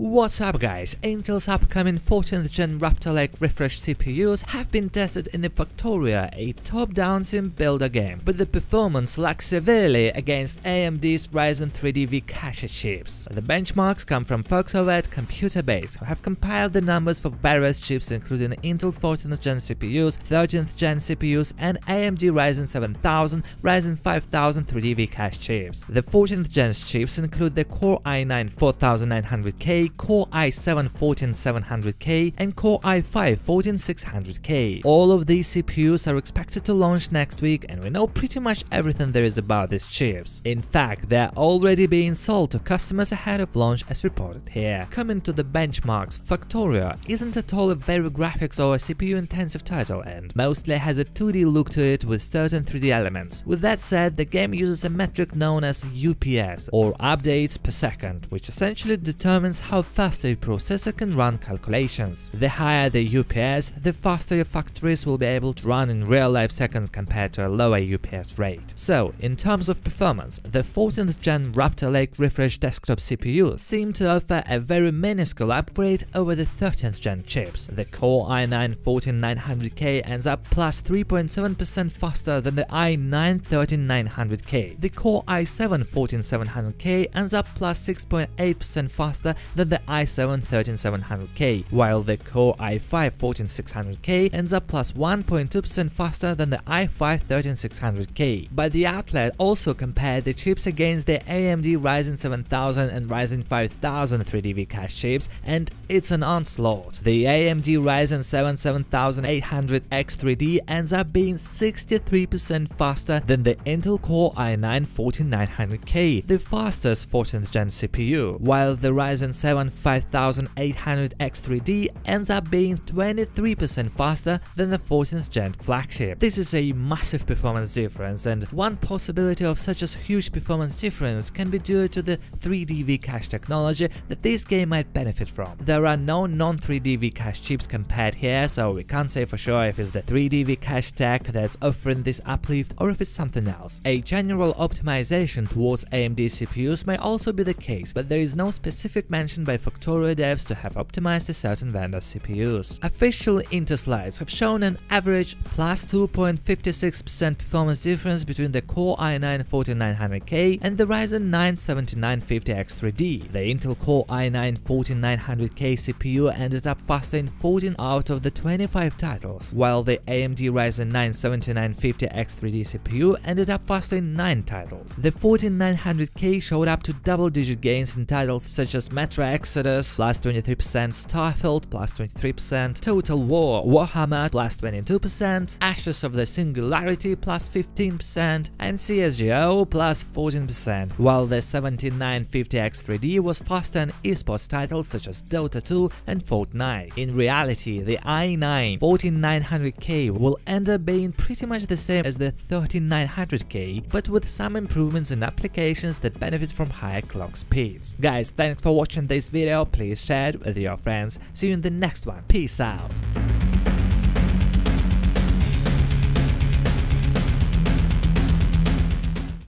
What's up guys, Intel's upcoming 14th gen Raptor Lake refresh CPUs have been tested in the Factorio, a top-down sim builder game, but the performance lags severely against AMD's Ryzen 3D V-Cache chips. The benchmarks come from Foxovate Computerbase, who have compiled the numbers for various chips including Intel 14th gen CPUs, 13th gen CPUs and AMD Ryzen 7000, Ryzen 5000 3D V-Cache chips. The 14th gen chips include the Core i9 4900K, Core i7-14700K and Core i5-14600K. All of these CPUs are expected to launch next week and we know pretty much everything there is about these chips. In fact, they are already being sold to customers ahead of launch as reported here. Coming to the benchmarks, Factorio isn't at all a very graphics or CPU intensive title and mostly has a 2D look to it with certain 3D elements. With that said, the game uses a metric known as UPS or updates per second, which essentially determines how fast a processor can run calculations. The higher the UPS, the faster your factories will be able to run in real-life seconds compared to a lower UPS rate. So, in terms of performance, the 14th gen Raptor Lake Refresh desktop CPU seem to offer a very minuscule upgrade over the 13th gen chips. The Core i9-14900K ends up plus 3.7% faster than the i9-13900K. The Core i7-14700K ends up plus 6.8% faster than the i7-13700K, while the Core i5-14600K ends up plus 1.2% faster than the i5-13600K. But the outlet also compared the chips against the AMD Ryzen 7000 and Ryzen 5000 3D V-Cache chips, and it's an onslaught. The AMD Ryzen 7 7800X3D ends up being 63% faster than the Intel Core i9-14900K, the fastest 14th gen CPU, while the Ryzen 7 5800X3D ends up being 23% faster than the 14th gen flagship. This is a massive performance difference and one possibility of such a huge performance difference can be due to the 3D V-Cache technology that this game might benefit from. There are no non-3D V-Cache chips compared here, so we can't say for sure if it's the 3D V-Cache tech that's offering this uplift or if it's something else. A general optimization towards AMD CPUs may also be the case, but there is no specific mention by Factorio devs to have optimized a certain vendor's CPUs. Official Intel slides have shown an average plus 2.56% performance difference between the Core i9-14900K and the Ryzen 9 7950X3D. The Intel Core i9-14900K CPU ended up faster in 14 out of the 25 titles, while the AMD Ryzen 9 7950X3D CPU ended up faster in 9 titles. The 14900K showed up to double-digit gains in titles such as Metro Exodus plus 23%, Starfield plus 23%, Total War Warhammer plus 22%, Ashes of the Singularity plus 15%, and CSGO plus 14%, while the 7950X3D was faster in esports titles such as Dota 2 and Fortnite. In reality, the i9 14900K will end up being pretty much the same as the 13900K, but with some improvements in applications that benefit from higher clock speeds. Guys, thanks for watching this video, please share it with your friends, see you in the next one, peace out!